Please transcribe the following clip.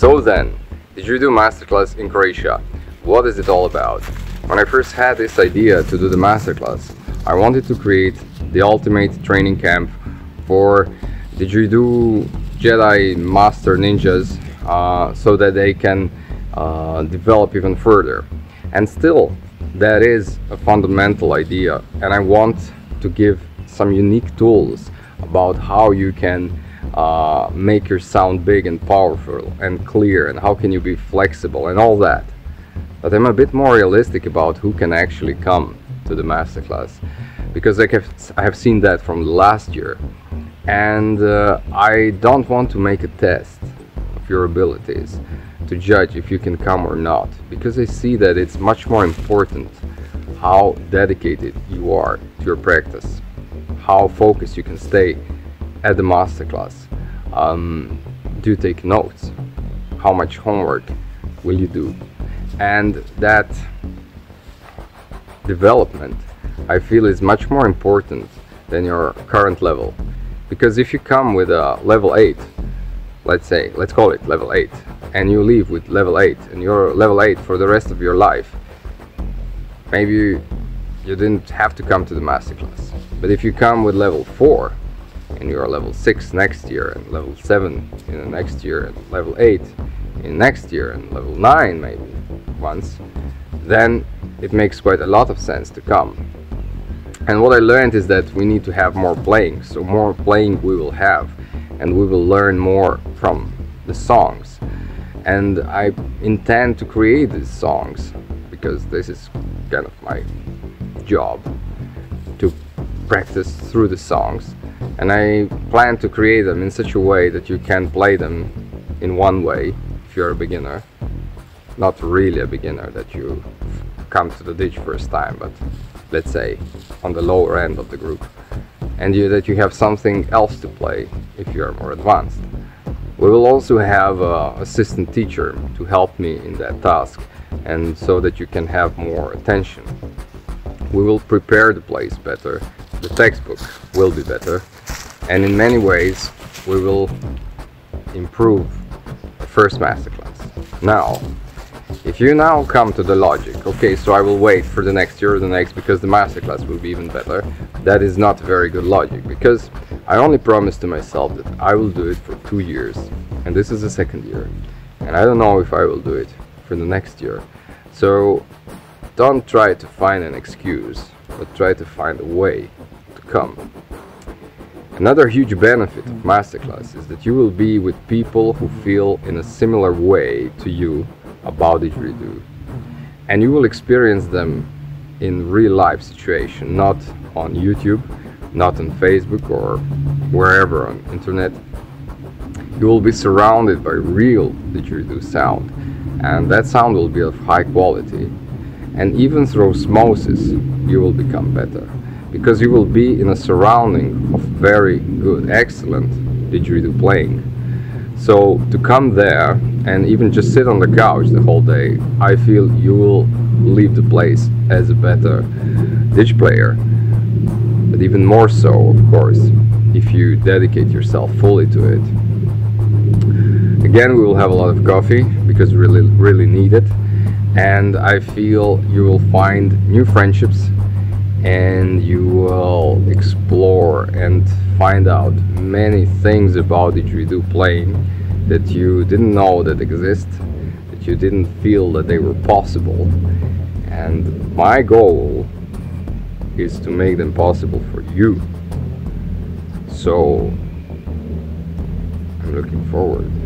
So then, Didgeridoo Masterclass in Croatia. What is it all about? When I first had this idea to do the masterclass, I wanted to create the ultimate training camp for Didgeridoo Jedi Master Ninjas uh, so that they can uh, develop even further. And still, that is a fundamental idea, and I want to give some unique tools about how you can uh, make your sound big and powerful and clear and how can you be flexible and all that. But I'm a bit more realistic about who can actually come to the masterclass because I have, I have seen that from last year and uh, I don't want to make a test of your abilities to judge if you can come or not because I see that it's much more important how dedicated you are to your practice, how focused you can stay at the masterclass. Um, do take notes? How much homework will you do? And that development I feel is much more important than your current level. Because if you come with a level 8, let's say, let's call it level 8, and you leave with level 8 and you're level 8 for the rest of your life maybe you, you didn't have to come to the masterclass but if you come with level 4 and you're level 6 next year and level 7 in the next year and level 8 in next year and level 9 maybe once then it makes quite a lot of sense to come. And what I learned is that we need to have more playing so more playing we will have and we will learn more from the songs. And I intend to create these songs because this is kind of my job to practice through the songs and I plan to create them in such a way that you can play them in one way if you're a beginner. Not really a beginner that you come to the didge first time but let's say on the lower end of the group. And you, that you have something else to play if you're more advanced. We will also have an assistant teacher to help me in that task and so that you can have more attention. We will prepare the place better, the textbook will be better, and in many ways we will improve the first masterclass. Now, if you now come to the logic, okay, so I will wait for the next year or the next because the masterclass will be even better, that is not very good logic because I only promised to myself that I will do it for two years, and this is the second year, and I don't know if I will do it for the next year. So don't try to find an excuse, but try to find a way to come. Another huge benefit of Masterclass is that you will be with people who feel in a similar way to you about didgeridoo. And you will experience them in real life situation, not on YouTube, not on Facebook or wherever on internet. You will be surrounded by real didgeridoo sound and that sound will be of high quality. And even through osmosis you will become better because you will be in a surrounding of very good, excellent didgeridoo playing. So to come there and even just sit on the couch the whole day, I feel you will leave the place as a better didge player but even more so, of course, if you dedicate yourself fully to it. Again, we will have a lot of coffee because we really, really need it. And I feel you will find new friendships and you will explore and find out many things about didgeridoo plane that you didn't know that exist, that you didn't feel that they were possible. And my goal is to make them possible for you. So I'm looking forward